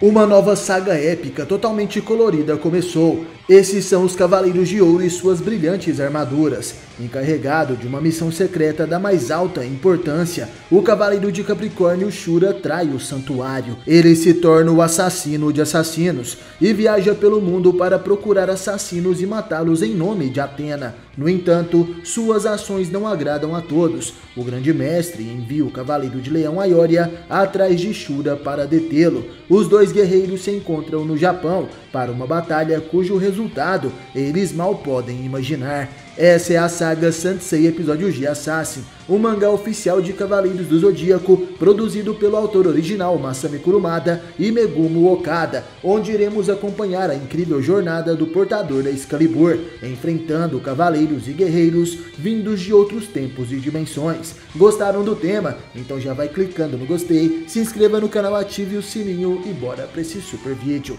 Uma nova saga épica totalmente colorida começou. Esses são os Cavaleiros de Ouro e suas brilhantes armaduras. Encarregado de uma missão secreta da mais alta importância, o Cavaleiro de Capricórnio Shura trai o santuário. Ele se torna o assassino de assassinos e viaja pelo mundo para procurar assassinos e matá-los em nome de Atena. No entanto, suas ações não agradam a todos. O grande mestre envia o Cavaleiro de Leão Aioria atrás de Shura para detê-lo. Os dois guerreiros se encontram no Japão para uma batalha cujo resultado eles mal podem imaginar. Essa é a saga Sansei Episódio G Assassin, o um mangá oficial de Cavaleiros do Zodíaco, produzido pelo autor original Masami Kurumada e Megumo Okada, onde iremos acompanhar a incrível jornada do portador da Excalibur, enfrentando cavaleiros e guerreiros vindos de outros tempos e dimensões. Gostaram do tema? Então já vai clicando no gostei, se inscreva no canal, ative o sininho e bora para esse super vídeo.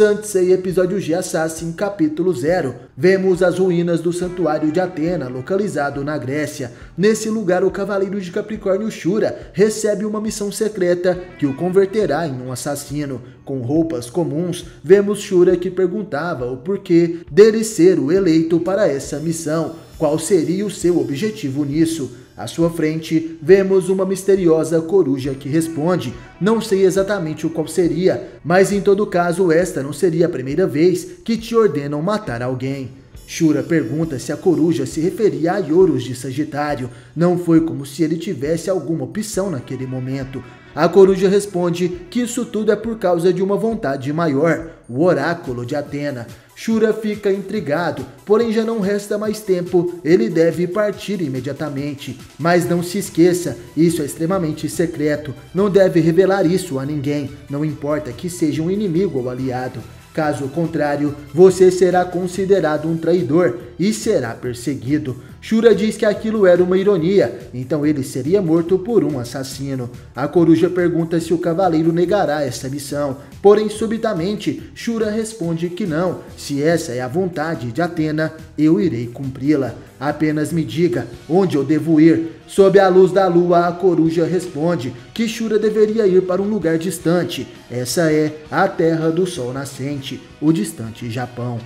Sansei Episódio G Assassin Capítulo 0 Vemos as ruínas do Santuário de Atena, localizado na Grécia. Nesse lugar, o Cavaleiro de Capricórnio Shura recebe uma missão secreta que o converterá em um assassino. Com roupas comuns, vemos Shura que perguntava o porquê dele ser o eleito para essa missão. Qual seria o seu objetivo nisso? À sua frente, vemos uma misteriosa coruja que responde: Não sei exatamente o qual seria, mas em todo caso, esta não seria a primeira vez que te ordenam matar alguém. Shura pergunta se a coruja se referia a Ioros de Sagitário. Não foi como se ele tivesse alguma opção naquele momento. A coruja responde que isso tudo é por causa de uma vontade maior, o oráculo de Atena. Shura fica intrigado, porém já não resta mais tempo, ele deve partir imediatamente. Mas não se esqueça, isso é extremamente secreto, não deve revelar isso a ninguém, não importa que seja um inimigo ou aliado. Caso contrário, você será considerado um traidor e será perseguido. Shura diz que aquilo era uma ironia, então ele seria morto por um assassino. A coruja pergunta se o cavaleiro negará essa missão, porém subitamente Shura responde que não, se essa é a vontade de Atena, eu irei cumpri-la. Apenas me diga onde eu devo ir. Sob a luz da lua, a coruja responde que Shura deveria ir para um lugar distante. Essa é a terra do sol nascente, o distante Japão.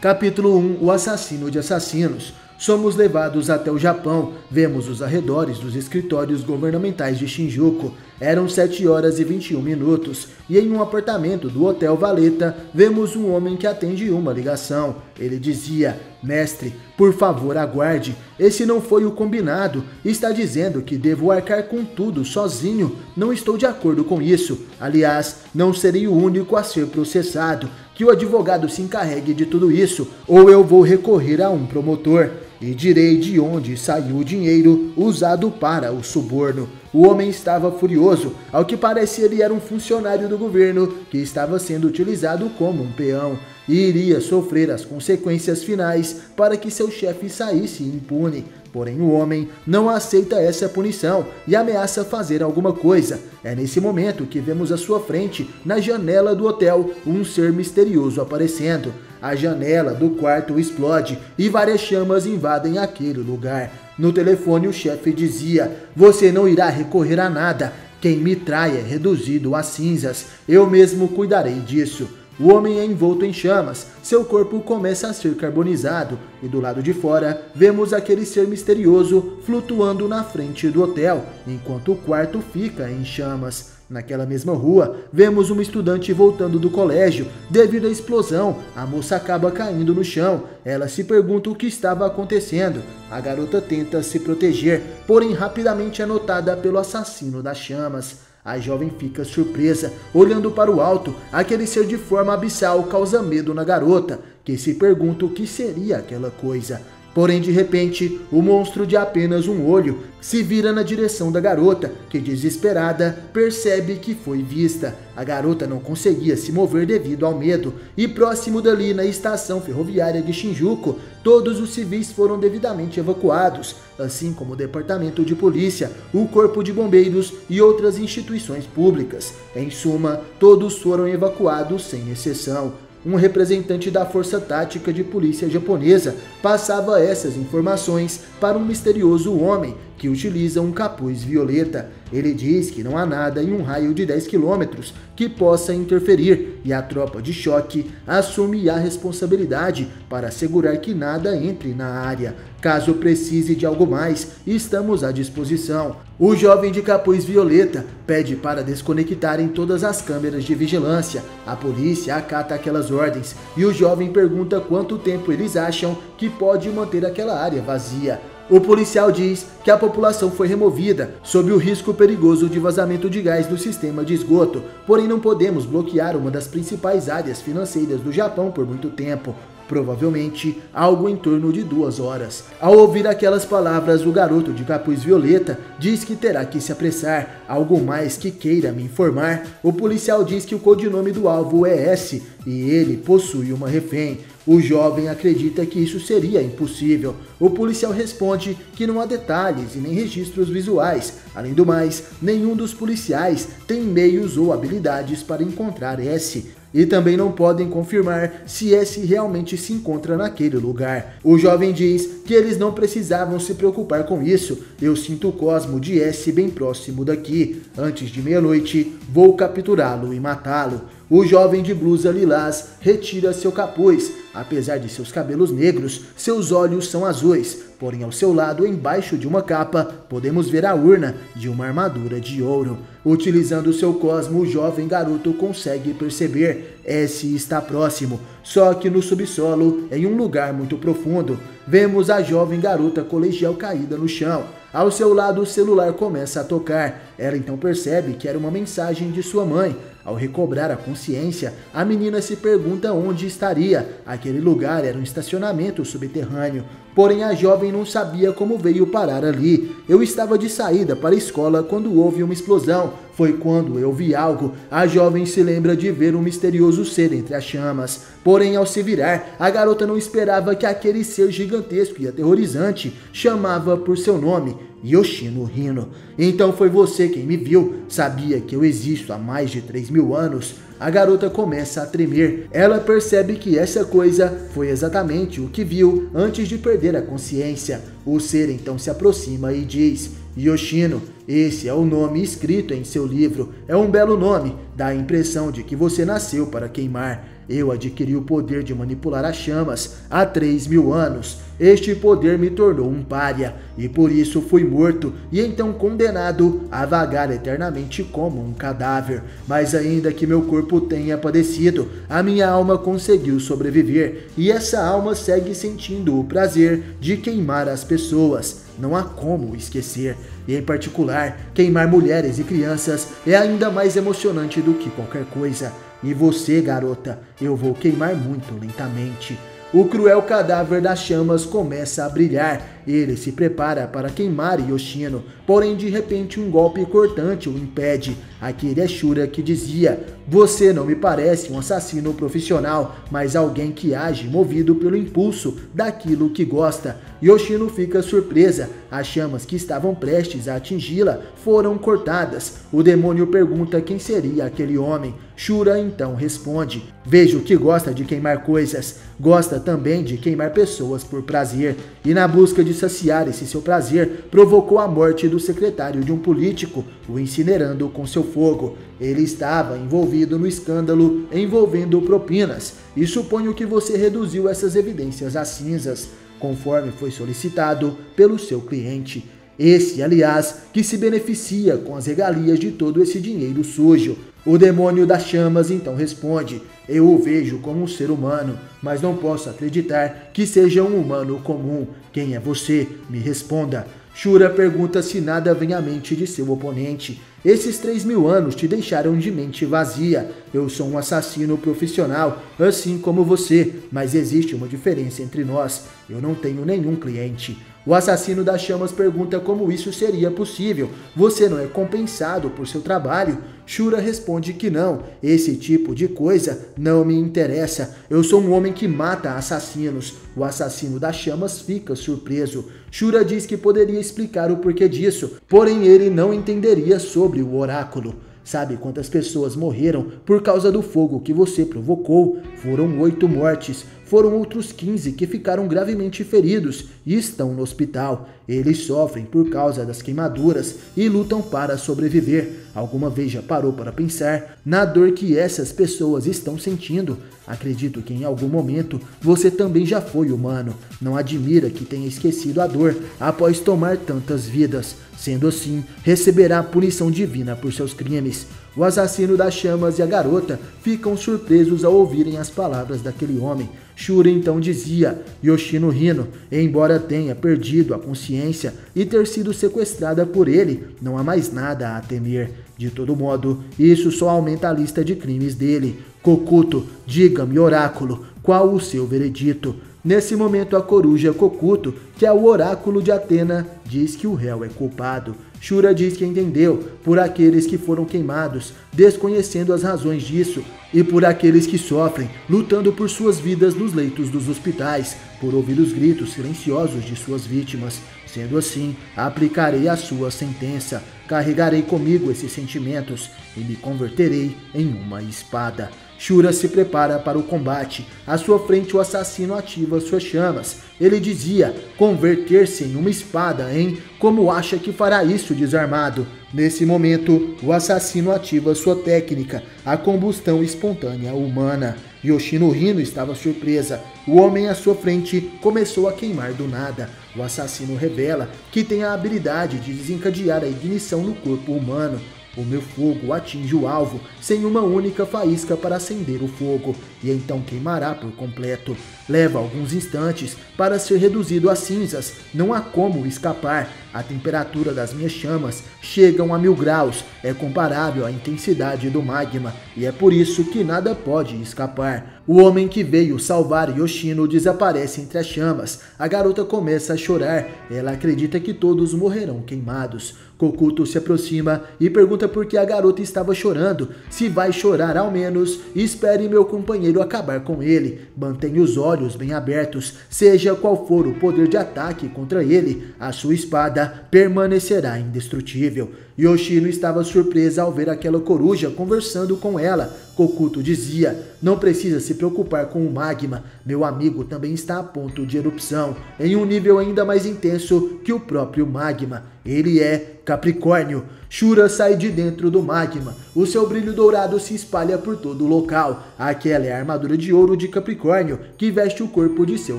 Capítulo 1 O assassino de assassinos Somos levados até o Japão, vemos os arredores dos escritórios governamentais de Shinjuku. Eram 7 horas e 21 minutos, e em um apartamento do Hotel Valeta, vemos um homem que atende uma ligação. Ele dizia: Mestre, por favor, aguarde. Esse não foi o combinado. Está dizendo que devo arcar com tudo sozinho. Não estou de acordo com isso. Aliás, não serei o único a ser processado. Que o advogado se encarregue de tudo isso, ou eu vou recorrer a um promotor e direi de onde saiu o dinheiro usado para o suborno. O homem estava furioso, ao que parece ele era um funcionário do governo que estava sendo utilizado como um peão e iria sofrer as consequências finais para que seu chefe saísse impune. Porém, o homem não aceita essa punição e ameaça fazer alguma coisa. É nesse momento que vemos à sua frente, na janela do hotel, um ser misterioso aparecendo. A janela do quarto explode e várias chamas invadem aquele lugar. No telefone, o chefe dizia: Você não irá recorrer a nada. Quem me trai é reduzido a cinzas. Eu mesmo cuidarei disso. O homem é envolto em chamas, seu corpo começa a ser carbonizado e do lado de fora vemos aquele ser misterioso flutuando na frente do hotel, enquanto o quarto fica em chamas. Naquela mesma rua, vemos uma estudante voltando do colégio. Devido à explosão, a moça acaba caindo no chão. Ela se pergunta o que estava acontecendo. A garota tenta se proteger, porém rapidamente é notada pelo assassino das chamas. A jovem fica surpresa, olhando para o alto. Aquele ser de forma abissal causa medo na garota, que se pergunta o que seria aquela coisa. Porém, de repente, o monstro de apenas um olho se vira na direção da garota, que desesperada percebe que foi vista. A garota não conseguia se mover devido ao medo, e próximo dali na estação ferroviária de Shinjuku, todos os civis foram devidamente evacuados, assim como o departamento de polícia, o corpo de bombeiros e outras instituições públicas. Em suma, todos foram evacuados sem exceção um representante da Força Tática de Polícia Japonesa passava essas informações para um misterioso homem que utiliza um capuz violeta. Ele diz que não há nada em um raio de 10 quilômetros que possa interferir e a tropa de choque assume a responsabilidade para assegurar que nada entre na área. Caso precise de algo mais, estamos à disposição. O jovem de capuz violeta pede para desconectarem todas as câmeras de vigilância. A polícia acata aquelas ordens e o jovem pergunta quanto tempo eles acham que pode manter aquela área vazia. O policial diz que a população foi removida sob o risco perigoso de vazamento de gás do sistema de esgoto, porém não podemos bloquear uma das principais áreas financeiras do Japão por muito tempo. Provavelmente algo em torno de duas horas. Ao ouvir aquelas palavras, o garoto de capuz violeta diz que terá que se apressar. Algo mais que queira me informar. O policial diz que o codinome do alvo é S e ele possui uma refém. O jovem acredita que isso seria impossível. O policial responde que não há detalhes e nem registros visuais. Além do mais, nenhum dos policiais tem meios ou habilidades para encontrar S e também não podem confirmar se S realmente se encontra naquele lugar. O jovem diz que eles não precisavam se preocupar com isso. Eu sinto o cosmo de S bem próximo daqui. Antes de meia-noite, vou capturá-lo e matá-lo. O jovem de blusa lilás retira seu capuz. Apesar de seus cabelos negros, seus olhos são azuis. Porém, ao seu lado, embaixo de uma capa, podemos ver a urna de uma armadura de ouro. Utilizando seu cosmo, o jovem garoto consegue perceber S está próximo, só que no subsolo, em um lugar muito profundo. Vemos a jovem garota colegial caída no chão. Ao seu lado, o celular começa a tocar. Ela então percebe que era uma mensagem de sua mãe. Ao recobrar a consciência, a menina se pergunta onde estaria. Aquele lugar era um estacionamento subterrâneo. Porém, a jovem não sabia como veio parar ali. Eu estava de saída para a escola quando houve uma explosão. Foi quando eu vi algo. A jovem se lembra de ver um misterioso ser entre as chamas. Porém, ao se virar, a garota não esperava que aquele ser gigantesco e aterrorizante chamava por seu nome. Yoshino Hino. Então foi você quem me viu, sabia que eu existo há mais de 3 mil anos. A garota começa a tremer. Ela percebe que essa coisa foi exatamente o que viu antes de perder a consciência. O ser então se aproxima e diz: Yoshino, esse é o nome escrito em seu livro. É um belo nome, dá a impressão de que você nasceu para queimar. Eu adquiri o poder de manipular as chamas há 3 mil anos. Este poder me tornou um pária, e por isso fui morto e então condenado a vagar eternamente como um cadáver. Mas ainda que meu corpo tenha padecido, a minha alma conseguiu sobreviver, e essa alma segue sentindo o prazer de queimar as pessoas. Não há como esquecer. E em particular, queimar mulheres e crianças é ainda mais emocionante do que qualquer coisa. E você, garota, eu vou queimar muito lentamente. O cruel cadáver das chamas começa a brilhar ele se prepara para queimar Yoshino, porém de repente um golpe cortante o impede. Aquele é Shura que dizia: Você não me parece um assassino profissional, mas alguém que age movido pelo impulso daquilo que gosta. Yoshino fica surpresa. As chamas que estavam prestes a atingi-la foram cortadas. O demônio pergunta quem seria aquele homem. Shura então responde: Vejo que gosta de queimar coisas, gosta também de queimar pessoas por prazer, e na busca de saciar esse seu prazer, provocou a morte do secretário de um político, o incinerando com seu fogo. Ele estava envolvido no escândalo envolvendo propinas, e suponho que você reduziu essas evidências a cinzas, conforme foi solicitado pelo seu cliente. Esse, aliás, que se beneficia com as regalias de todo esse dinheiro sujo. O demônio das chamas então responde: Eu o vejo como um ser humano, mas não posso acreditar que seja um humano comum. Quem é você? Me responda. Shura pergunta se nada vem à mente de seu oponente. Esses três mil anos te deixaram de mente vazia. Eu sou um assassino profissional, assim como você, mas existe uma diferença entre nós. Eu não tenho nenhum cliente. O assassino das chamas pergunta como isso seria possível. Você não é compensado por seu trabalho? Shura responde que não. Esse tipo de coisa não me interessa. Eu sou um homem que mata assassinos. O assassino das chamas fica surpreso. Shura diz que poderia explicar o porquê disso, porém ele não entenderia sobre o oráculo. Sabe quantas pessoas morreram por causa do fogo que você provocou? Foram oito mortes. Foram outros 15 que ficaram gravemente feridos e estão no hospital. Eles sofrem por causa das queimaduras e lutam para sobreviver. Alguma vez já parou para pensar na dor que essas pessoas estão sentindo? Acredito que em algum momento você também já foi humano. Não admira que tenha esquecido a dor após tomar tantas vidas. Sendo assim, receberá a punição divina por seus crimes. O assassino das chamas e a garota ficam surpresos ao ouvirem as palavras daquele homem. Shura então dizia, Yoshino Hino, embora tenha perdido a consciência e ter sido sequestrada por ele, não há mais nada a temer. De todo modo, isso só aumenta a lista de crimes dele. Kokuto, diga-me, oráculo, qual o seu veredito? Nesse momento, a coruja Kokuto, que é o oráculo de Atena, diz que o réu é culpado. Shura diz que entendeu por aqueles que foram queimados, desconhecendo as razões disso, e por aqueles que sofrem, lutando por suas vidas nos leitos dos hospitais, por ouvir os gritos silenciosos de suas vítimas. Sendo assim, aplicarei a sua sentença, carregarei comigo esses sentimentos e me converterei em uma espada. Shura se prepara para o combate. À sua frente, o assassino ativa suas chamas. Ele dizia converter-se em uma espada, hein? Como acha que fará isso desarmado? Nesse momento, o assassino ativa sua técnica, a combustão espontânea humana. Yoshino Hino estava surpresa. O homem à sua frente começou a queimar do nada. O assassino revela que tem a habilidade de desencadear a ignição no corpo humano. O meu fogo atinge o alvo sem uma única faísca para acender o fogo, e então queimará por completo. Leva alguns instantes para ser reduzido a cinzas, não há como escapar. A temperatura das minhas chamas chegam a mil graus, é comparável à intensidade do magma, e é por isso que nada pode escapar. O homem que veio salvar Yoshino desaparece entre as chamas. A garota começa a chorar, ela acredita que todos morrerão queimados. Kokuto se aproxima e pergunta por que a garota estava chorando. Se vai chorar ao menos, espere meu companheiro acabar com ele. Mantenha os olhos bem abertos, seja qual for o poder de ataque contra ele, a sua espada permanecerá indestrutível. Yoshino estava surpresa ao ver aquela coruja conversando com ela. Kokuto dizia: Não precisa se preocupar com o magma, meu amigo também está a ponto de erupção, em um nível ainda mais intenso que o próprio magma. Ele é Capricórnio. Shura sai de dentro do magma. O seu brilho dourado se espalha por todo o local. Aquela é a armadura de ouro de Capricórnio que veste o corpo de seu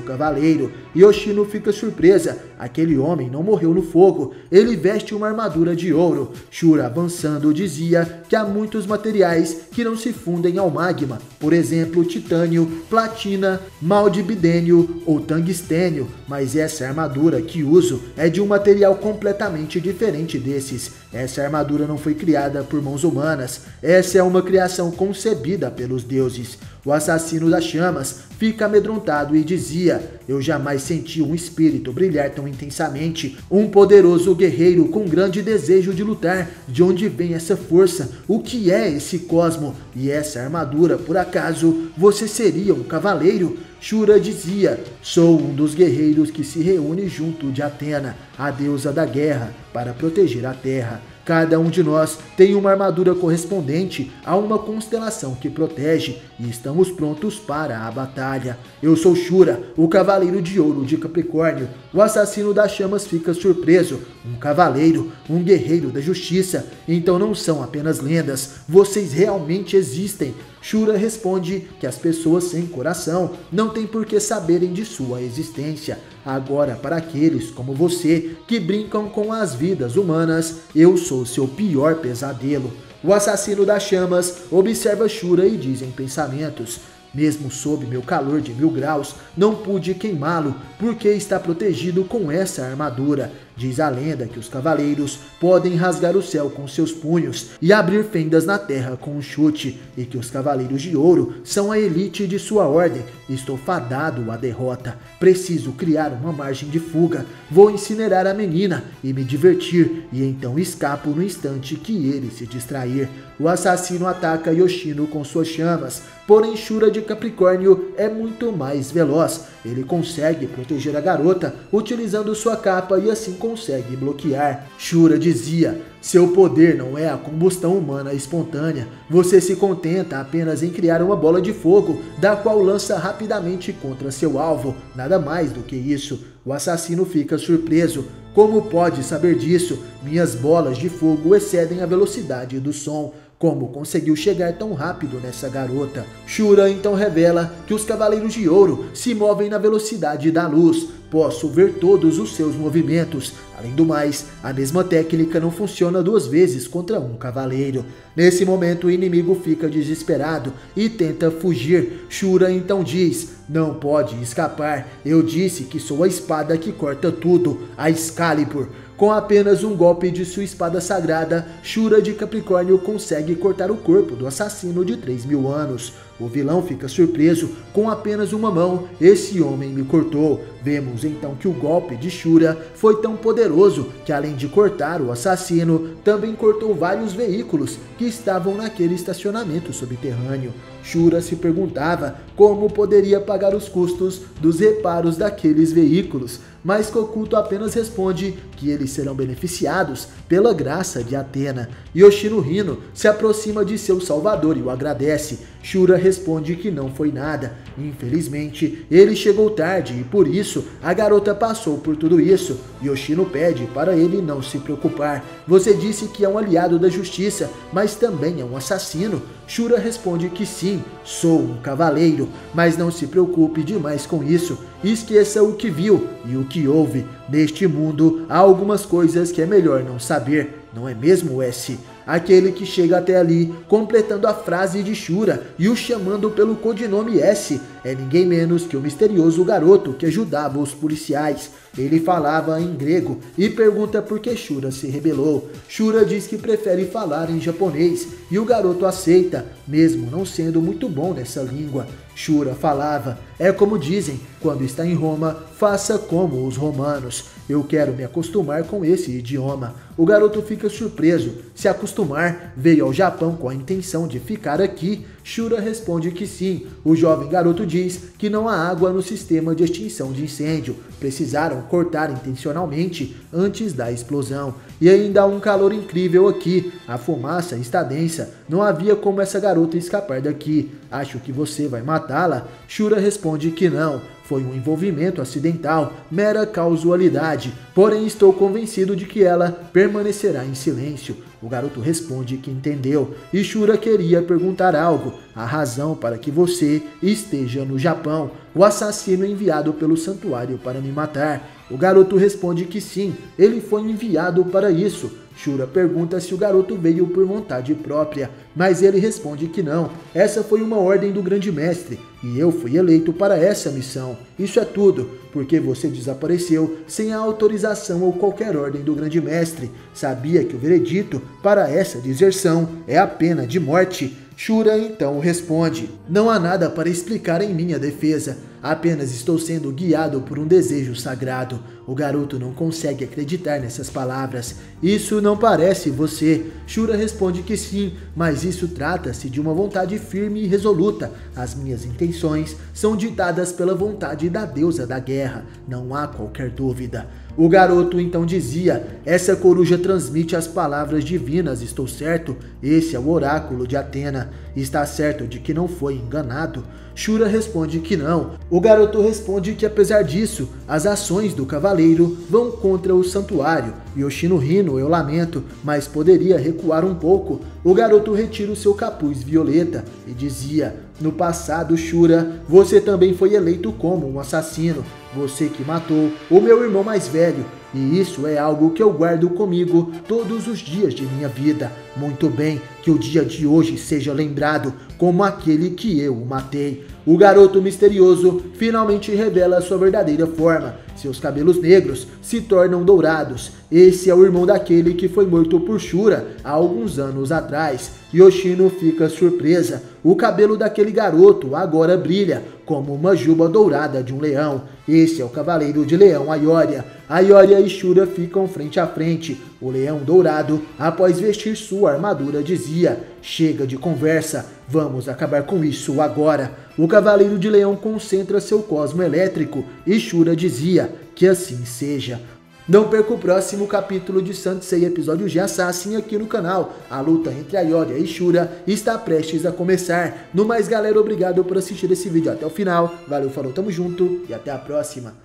cavaleiro. Yoshino fica surpresa. Aquele homem não morreu no fogo. Ele veste uma armadura de ouro. Shura, avançando, dizia que há muitos materiais que não se fundem ao magma. Por exemplo, titânio, platina, maldibidênio ou tungstênio. Mas essa armadura que uso é de um material completamente diferente desses. Essa armadura não foi criada por mãos humanas, essa é uma criação concebida pelos deuses. O assassino das chamas fica amedrontado e dizia: Eu jamais senti um espírito brilhar tão intensamente, um poderoso guerreiro com grande desejo de lutar. De onde vem essa força? O que é esse cosmo? E essa armadura, por acaso, você seria um cavaleiro? Shura dizia: Sou um dos guerreiros que se reúne junto de Atena, a deusa da guerra, para proteger a terra. Cada um de nós tem uma armadura correspondente a uma constelação que protege e estamos prontos para a batalha. Eu sou Shura, o cavaleiro de ouro de Capricórnio. O assassino das chamas fica surpreso. Um cavaleiro, um guerreiro da justiça. Então não são apenas lendas, vocês realmente existem. Shura responde que as pessoas sem coração não têm por que saberem de sua existência. Agora, para aqueles como você que brincam com as vidas humanas, eu sou seu pior pesadelo. O assassino das chamas observa Shura e diz em pensamentos: mesmo sob meu calor de mil graus, não pude queimá-lo, porque está protegido com essa armadura. Diz a lenda que os cavaleiros podem rasgar o céu com seus punhos e abrir fendas na terra com um chute, e que os cavaleiros de ouro são a elite de sua ordem. Estou fadado à derrota. Preciso criar uma margem de fuga. Vou incinerar a menina e me divertir, e então escapo no instante que ele se distrair. O assassino ataca Yoshino com suas chamas, porém Shura de Capricórnio é muito mais veloz. Ele consegue proteger a garota utilizando sua capa e assim consegue bloquear. Shura dizia: seu poder não é a combustão humana espontânea. Você se contenta apenas em criar uma bola de fogo, da qual lança rapidamente contra seu alvo. Nada mais do que isso. O assassino fica surpreso. Como pode saber disso? Minhas bolas de fogo excedem a velocidade do som. Como conseguiu chegar tão rápido nessa garota? Shura então revela que os Cavaleiros de Ouro se movem na velocidade da luz. Posso ver todos os seus movimentos. Além do mais, a mesma técnica não funciona duas vezes contra um cavaleiro. Nesse momento, o inimigo fica desesperado e tenta fugir. Shura então diz: Não pode escapar. Eu disse que sou a espada que corta tudo, a Excalibur. Com apenas um golpe de sua espada sagrada, Shura de Capricórnio consegue cortar o corpo do assassino de 3 mil anos. O vilão fica surpreso com apenas uma mão. Esse homem me cortou. Vemos então que o golpe de Shura foi tão poderoso que, além de cortar o assassino, também cortou vários veículos que estavam naquele estacionamento subterrâneo. Shura se perguntava como poderia pagar os custos dos reparos daqueles veículos, mas Kokuto apenas responde que eles serão beneficiados pela graça de Atena. Yoshino Hino se aproxima de seu salvador e o agradece. Shura responde que não foi nada. Infelizmente, ele chegou tarde e por isso a garota passou por tudo isso. Yoshino pede para ele não se preocupar. Você disse que é um aliado da justiça, mas também é um assassino. Shura responde que sim, sou um cavaleiro, mas não se preocupe demais com isso. Esqueça o que viu e o que ouve. Neste mundo há algumas coisas que é melhor não saber, não é mesmo, S? Aquele que chega até ali, completando a frase de Shura e o chamando pelo codinome S, é ninguém menos que o misterioso garoto que ajudava os policiais. Ele falava em grego e pergunta por que Shura se rebelou. Shura diz que prefere falar em japonês e o garoto aceita, mesmo não sendo muito bom nessa língua. Shura falava: É como dizem, quando está em Roma, faça como os romanos. Eu quero me acostumar com esse idioma. O garoto fica surpreso. Se acostumar, veio ao Japão com a intenção de ficar aqui. Shura responde que sim. O jovem garoto diz que não há água no sistema de extinção de incêndio. Precisaram cortar intencionalmente antes da explosão. E ainda há um calor incrível aqui. A fumaça está densa. Não havia como essa garota escapar daqui. Acho que você vai matá-la. Shura responde que não. Foi um envolvimento acidental, mera causalidade. Porém, estou convencido de que ela permanecerá em silêncio. O garoto responde que entendeu e Shura queria perguntar algo, a razão para que você esteja no Japão, o assassino enviado pelo santuário para me matar. O garoto responde que sim, ele foi enviado para isso. Shura pergunta se o garoto veio por vontade própria, mas ele responde que não. Essa foi uma ordem do grande mestre e eu fui eleito para essa missão. Isso é tudo, porque você desapareceu sem a autorização ou qualquer ordem do grande mestre. Sabia que o veredito para essa deserção é a pena de morte. Shura então responde: Não há nada para explicar em minha defesa. Apenas estou sendo guiado por um desejo sagrado. O garoto não consegue acreditar nessas palavras. Isso não parece você. Shura responde que sim, mas isso trata-se de uma vontade firme e resoluta. As minhas intenções são ditadas pela vontade da deusa da guerra. Não há qualquer dúvida. O garoto então dizia: Essa coruja transmite as palavras divinas, estou certo? Esse é o oráculo de Atena. Está certo de que não foi enganado? Shura responde que não. O garoto responde que apesar disso, as ações do cavaleiro vão contra o santuário. Yoshino Rino, eu lamento, mas poderia recuar um pouco. O garoto retira o seu capuz violeta e dizia: No passado, Shura, você também foi eleito como um assassino. Você que matou o meu irmão mais velho. E isso é algo que eu guardo comigo todos os dias de minha vida. Muito bem, que o dia de hoje seja lembrado como aquele que eu matei. O garoto misterioso finalmente revela sua verdadeira forma. Seus cabelos negros se tornam dourados. Esse é o irmão daquele que foi morto por Shura há alguns anos atrás. Yoshino fica surpresa. O cabelo daquele garoto agora brilha como uma juba dourada de um leão. Esse é o cavaleiro de leão Ayoria. Ayoria e Shura ficam frente a frente. O leão dourado, após vestir sua armadura, dizia: Chega de conversa, vamos acabar com isso agora. O cavaleiro de leão concentra seu cosmo elétrico e Shura dizia: Que assim seja. Não perca o próximo capítulo de Sansei episódio de Assassin aqui no canal. A luta entre Ayoria e Shura está prestes a começar. No mais galera, obrigado por assistir esse vídeo até o final. Valeu, falou, tamo junto e até a próxima.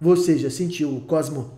Você já sentiu o Cosmo?